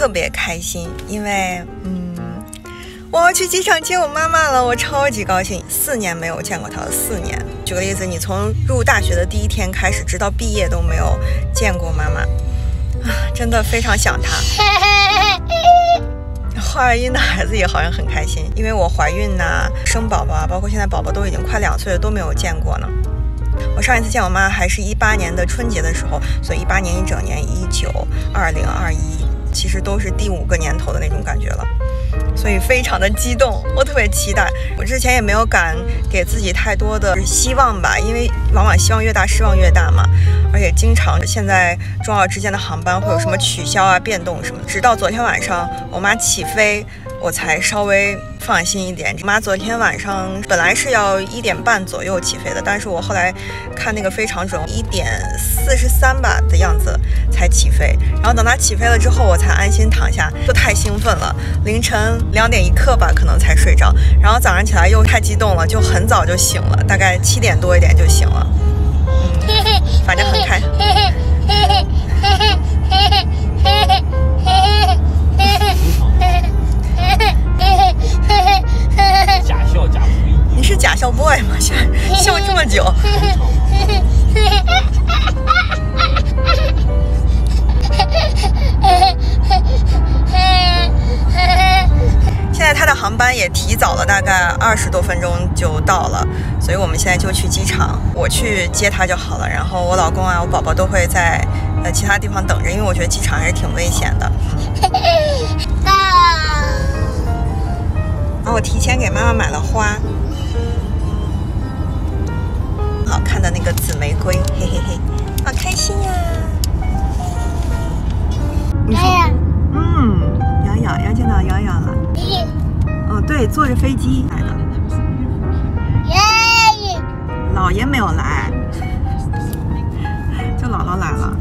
特别开心，因为嗯，我要去机场接我妈妈了，我超级高兴。四年没有见过她了，四年。举个例子，你从入大学的第一天开始，直到毕业都没有见过妈妈，啊，真的非常想她。怀孕的孩子也好像很开心，因为我怀孕呐、生宝宝啊，包括现在宝宝都已经快两岁了，都没有见过呢。我上一次见我妈还是一八年的春节的时候，所以一八年一整年，一九、二零、二一，其实都是第五个年头的那种感觉了，所以非常的激动，我特别期待。我之前也没有敢给自己太多的希望吧，因为往往希望越大，失望越大嘛。而且经常现在中澳之间的航班会有什么取消啊、变动什么，直到昨天晚上我妈起飞。我才稍微放心一点。妈昨天晚上本来是要一点半左右起飞的，但是我后来看那个非常准，一点四十三吧的样子才起飞。然后等它起飞了之后，我才安心躺下，就太兴奋了。凌晨两点一刻吧，可能才睡着。然后早上起来又太激动了，就很早就醒了，大概七点多一点就醒了。嗯，反正很开。嘿嘿嘿嘿嘿嘿么久。现在他的航班也提早了大概二十多分钟就到了，所以我们现在就去机场，我去接他就好了。然后我老公啊，我宝宝都会在呃其他地方等着，因为我觉得机场还是挺危险的。然后我提前给妈妈买了花，个紫玫瑰，嘿嘿嘿，好开心呀！你说，嗯，瑶瑶要见到瑶瑶了。哦，对，坐着飞机来的。姥爷没有来，就姥姥来了。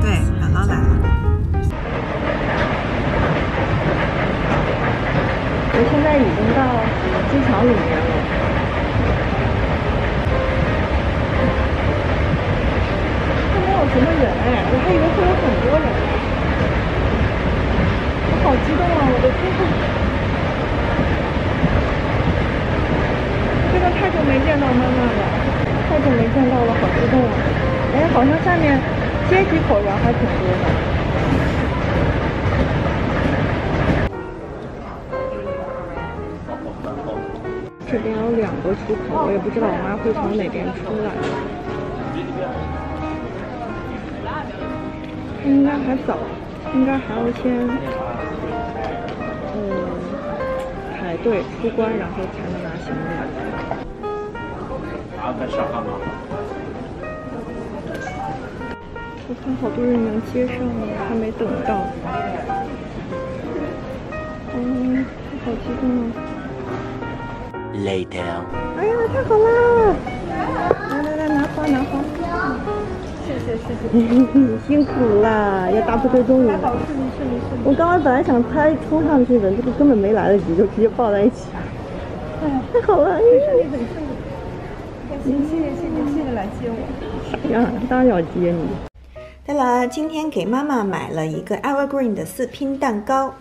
对，姥姥来了。我现在已经到机场里面了，都没有什么人，我还以为会有很多人，我好激动啊！我的天呐，真的太久没见到妈妈了，太久没见到了，好激动啊！哎，好像下面接机口人还挺多的。这边有两个出口，我也不知道我妈会从哪边出来。应该还早，应该还要先，嗯，排队出关，然后才能拿行李。啊，在上海吗？我看好多人能接上呢，还没等到。嗯，好激动啊！Later。哎呀，太好啦！来来来，拿花拿花。谢谢谢谢，辛苦啦！要大部队终于来了。我刚刚本来想拍冲上去的，这个根本没来得及，就直接抱在一起。哎呀，太好了！哎呀，很顺利。谢谢谢谢谢谢来接我。啥呀？当然要接你。对了，今天给妈妈买了一个 Evergreen 的四拼蛋糕，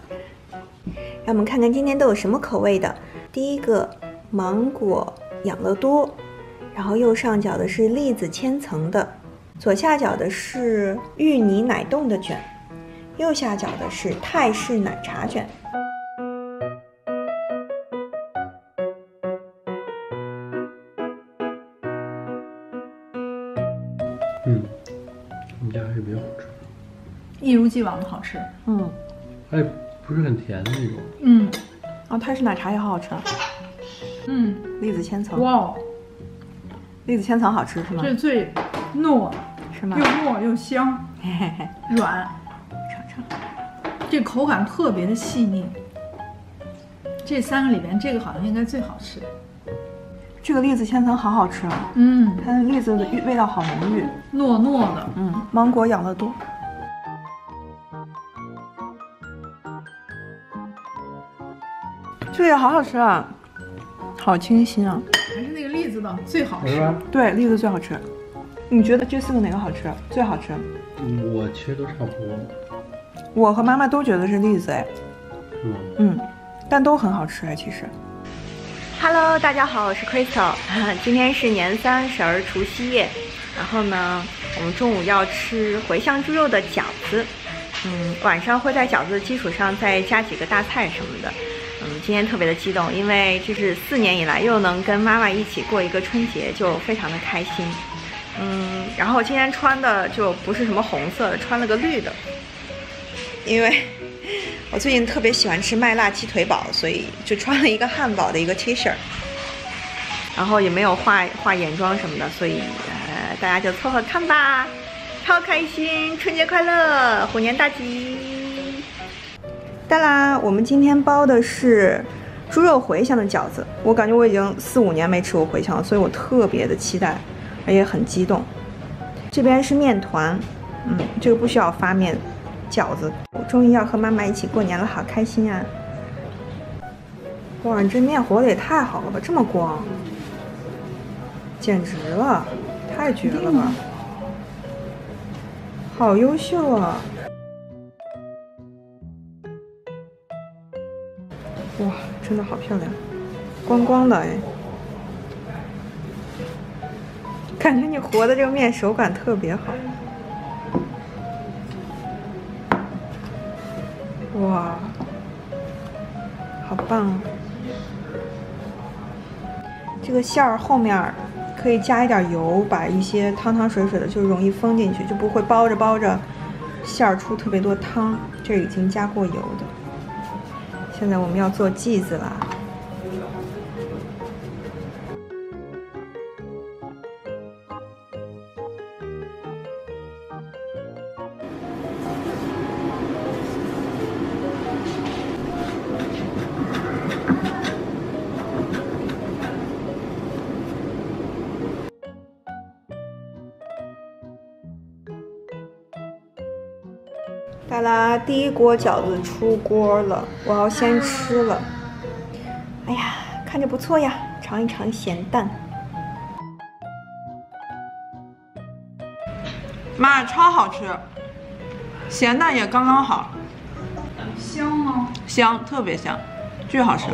让我们看看今天都有什么口味的。第一个芒果养乐多，然后右上角的是栗子千层的，左下角的是芋泥奶冻的卷，右下角的是泰式奶茶卷。嗯，我们家还是比较好吃，一如既往的好吃。嗯，它也不是很甜的那种。嗯哦，泰式奶茶也好好吃，嗯，栗子千层，哇哦，栗子千层好吃是吗？这最糯，是吗又？糯又香，嘿嘿嘿，软，尝尝。这口感特别的细腻。这三个里边，这个好像应该最好吃。这个栗子千层好好吃啊，嗯，它的栗子的味味道好浓郁。糯糯的，嗯，芒果养乐多。这个也好好吃啊，好清新啊。还是那个栗子的最好吃。对，栗子最好吃。你觉得这四个哪个好吃？最好吃？嗯我其实都差不多。我和妈妈都觉得是栗子哎，是吗？嗯，但都很好吃哎，其实。Hello，大家好，我是 Crystal，今天是年三十儿除夕夜，然后呢，我们中午要吃茴香猪肉的饺子，嗯，晚上会在饺子的基础上再加几个大菜什么的，嗯，今天特别的激动，因为这是四年以来又能跟妈妈一起过一个春节，就非常的开心，嗯，然后今天穿的就不是什么红色的，穿了个绿的，因为。我最近特别喜欢吃麦辣鸡腿堡，所以就穿了一个汉堡的一个 T 恤，然后也没有化化眼妆什么的，所以呃大家就凑合看吧，超开心，春节快乐，虎年大吉！当啦，我们今天包的是猪肉茴香的饺子，我感觉我已经四五年没吃过茴香了，所以我特别的期待，而且很激动。这边是面团，嗯，这个不需要发面。饺子，我终于要和妈妈一起过年了，好开心啊！哇，你这面和的也太好了吧，这么光，简直了，太绝了吧！好优秀啊！哇，真的好漂亮，光光的哎，感觉你和的这个面手感特别好。哇，好棒！啊这个馅儿后面可以加一点油，把一些汤汤水水的就容易封进去，就不会包着包着馅儿出特别多汤。这已经加过油的。现在我们要做剂子啦。哒啦，第一锅饺子出锅了，我要先吃了。哎呀，看着不错呀，尝一尝咸蛋。妈，超好吃，咸蛋也刚刚好。香吗？香，特别香，巨好吃，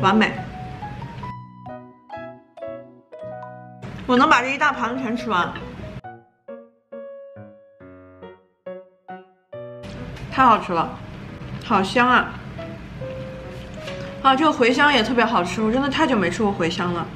完美。我能把这一大盘子全吃完。太好吃了，好香啊！啊，这个茴香也特别好吃，我真的太久没吃过茴香了。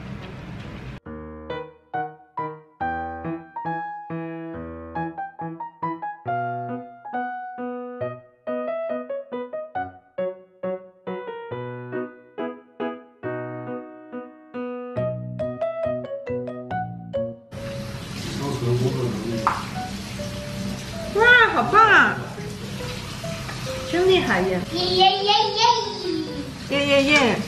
哇，好棒啊！真厉害耶！耶耶耶耶！耶耶耶！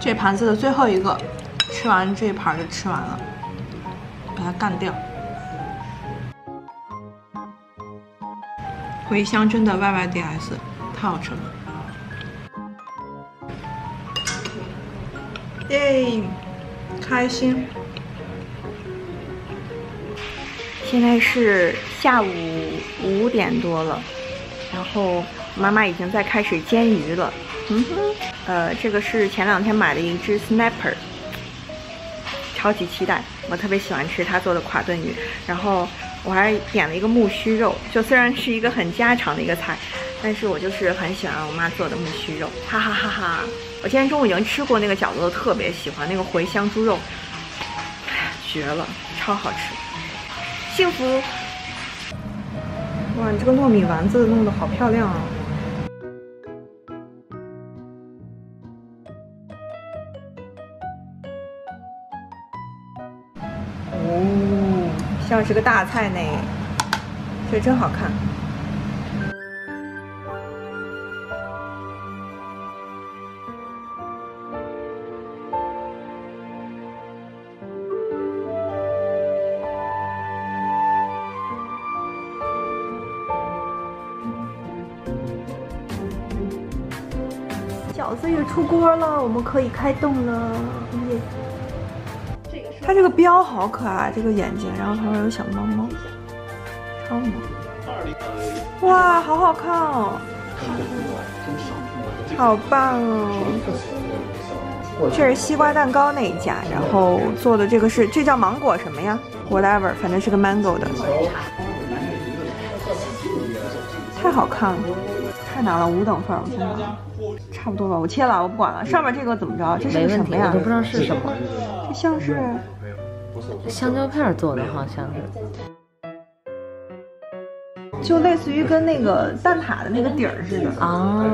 这盘子的最后一个，吃完这一盘就吃完了，把它干掉。茴香真的 YYDS，太好吃了。耶，开心！现在是下午五点多了，然后妈妈已经在开始煎鱼了。嗯哼，呃，这个是前两天买的一只 snapper，超级期待！我特别喜欢吃她做的垮炖鱼，然后我还点了一个木须肉，就虽然是一个很家常的一个菜，但是我就是很喜欢我妈做的木须肉，哈哈哈哈！我今天中午已经吃过那个饺子，特别喜欢那个茴香猪肉，绝了，超好吃，幸福！哇，你这个糯米丸子弄得好漂亮啊！哦，像是个大菜呢，这真好看。饺饺子也出锅了，我们可以开动了。耶！它这个标好可爱，这个眼睛，然后旁边有小猫猫，超萌。哇，好好看哦，好棒哦！这是西瓜蛋糕那一家，然后做的这个是这叫芒果什么呀？whatever，反正是个 mango 的，太好看了，太难了，五等份儿，我真的差不多吧，我切了，我不管了。上面这个怎么着？这是没问题，个什么呀我都？不知道是什么，这像是香蕉片做的，好像是。就类似于跟那个蛋挞的那个底儿似的。啊，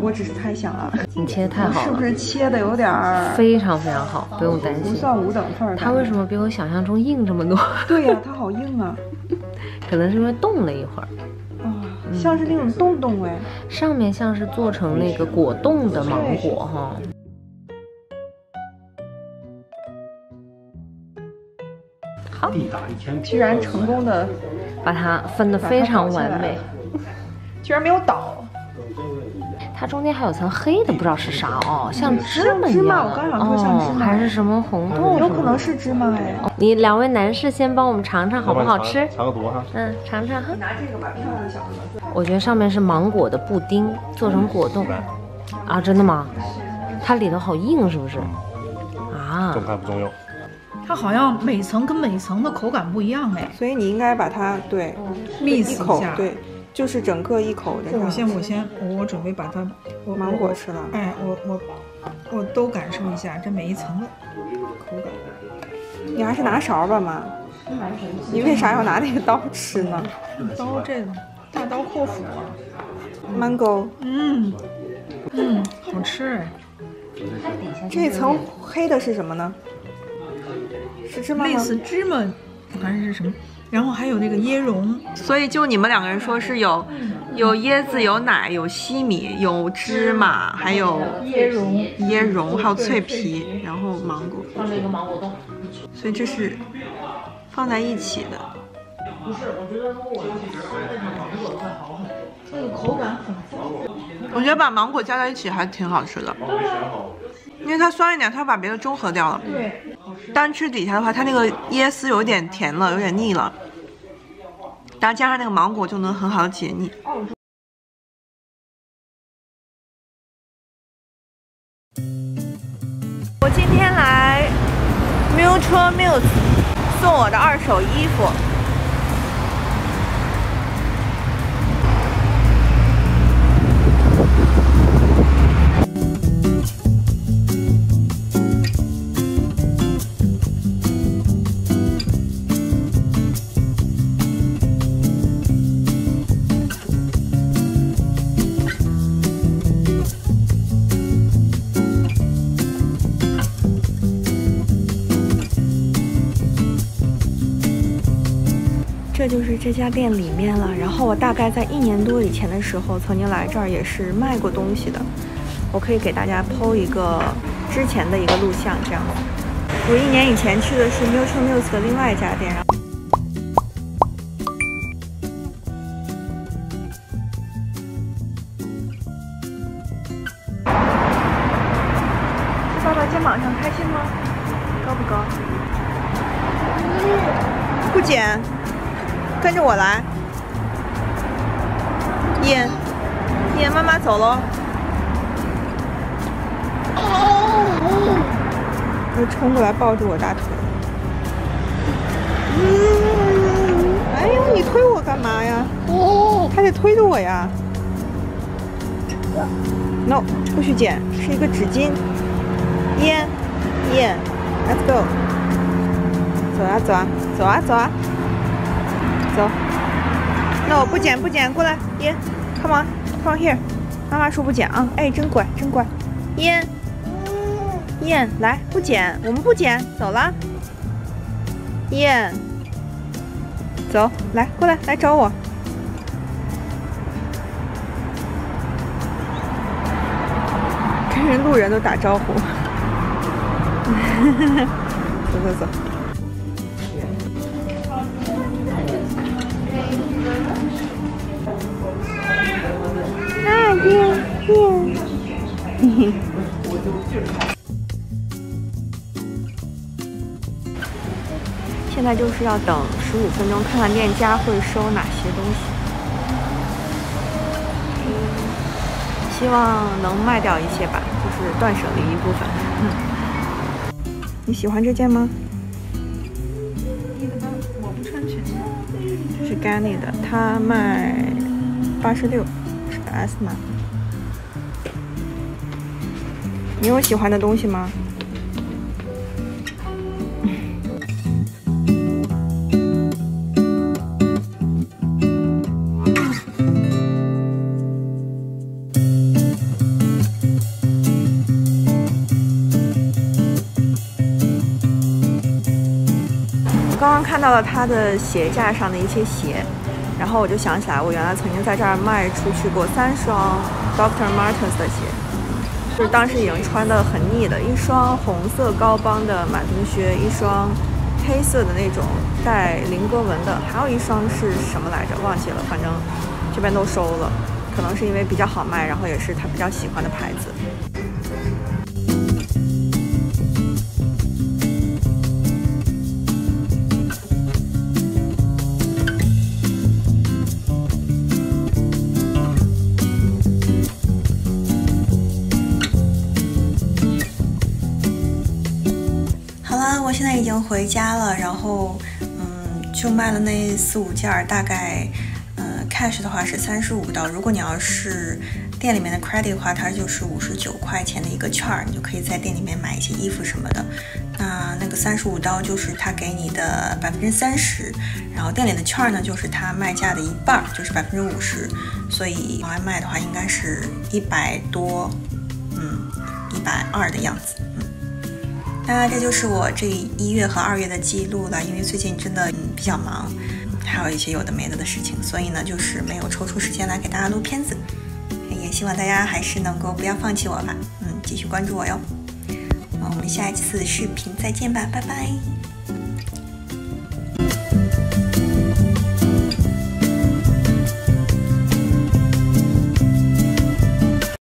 我只是猜想啊，你切的太好了，是不是切的有点儿非常非常好，不用担心。不算五等份儿？它为什么比我想象中硬这么多？对呀、它好硬啊！可能是因为冻了一会儿，啊，像是那种洞洞哎。上面像是做成那个果冻的芒果哈。地大一千居然成功的，把它分得非常完美。居然没有倒。它中间还有层黑的，不知道是啥哦，像芝麻一样。芝麻我刚想说像芝麻哦，还是什么红豆？有可能。是芝麻哎。你两位男士先帮我们尝尝好不好吃？尝个毒哈。嗯，尝尝哈。拿这个吧，漂亮的小盒子。我觉得上面是芒果的布丁，做成果冻。啊，真的吗？它里头好硬，是不是？啊，重看不重用。它好像每层跟每层的口感不一样哎所以你应该把它对，mix 一口下。，对，就是整个一口的。我先我先我准备把它我芒果吃了哎，我我我都感受一下这每一层的口感。你还是拿勺吧妈。你为啥要拿那个刀吃呢刀这个大刀阔斧啊，？Mango 嗯嗯，好吃哎，这层黑的是什么呢？是芝麻吗类？似芝麻还是什么？然后还有那个椰蓉，所以就你们两个人说是有有椰子、有奶、有西米、有芝麻，还有椰蓉，椰蓉，还有脆皮，然后芒果。放了一个芒果冻。所以这是放在一起的。不是，我觉得如果我用其他的芒果会好很多。那个口感很。我觉得把芒果加在一起还挺好吃的，因为它酸一点，它把别的中和掉了。对，单吃底下的话，它那个椰丝有点甜了，有点腻了，然后加上那个芒果就能很好的解腻。我今天来 Mutual Muse 送我的二手衣服。这家店里面了。然后我大概在一年多以前的时候，曾经来这儿也是卖过东西的。我可以给大家剖一个之前的一个录像，这样。我一年以前去的是 Mutual Muse 的另外一家店，我来。燕，燕，妈妈走喽。又冲过来抱住我大腿。嗯，哎呦，你推我干嘛呀？他得推着我呀。No，不许捡，是一个纸巾。燕，燕，Let's go。走啊走啊走啊走啊，走。那我不捡不捡，过来，烟，Come on，Come here。妈妈说不捡啊，哎，真乖真乖。烟，燕，来不捡，我们不捡，走了。燕，走，来过来来找我。跟人路人都打招呼。走 走走。现在就是要等十五分钟，看看店家会收哪些东西。希望能卖掉一些吧，就是断舍离一部分。你喜欢这件吗？我不穿裙子。这是 Ganni 的，它卖八十六，是个 S 码。你有喜欢的东西吗？我刚刚看到了他的鞋架上的一些鞋，然后我就想起来，我原来曾经在这儿卖出去过三双 Dr. Martens 的鞋，就是当时已经穿的很腻的，一双红色高帮的马丁靴，一双黑色的那种带菱格纹的，还有一双是什么来着？忘记了，反正这边都收了，可能是因为比较好卖，然后也是他比较喜欢的牌子。已经回家了，然后嗯，就卖了那四五件儿，大概呃 cash 的话是三十五刀。如果你要是店里面的 credit 的话，它就是五十九块钱的一个券儿，你就可以在店里面买一些衣服什么的。那那个三十五刀就是他给你的百分之三十，然后店里的券儿呢就是他卖价的一半，就是百分之五十，所以往外卖的话应该是一百多，嗯，一百二的样子，嗯。那这就是我这一月和二月的记录了，因为最近真的嗯比较忙，还有一些有的没的的事情，所以呢就是没有抽出时间来给大家录片子。也希望大家还是能够不要放弃我吧，嗯，继续关注我哟。那我们下一次视频再见吧，拜拜。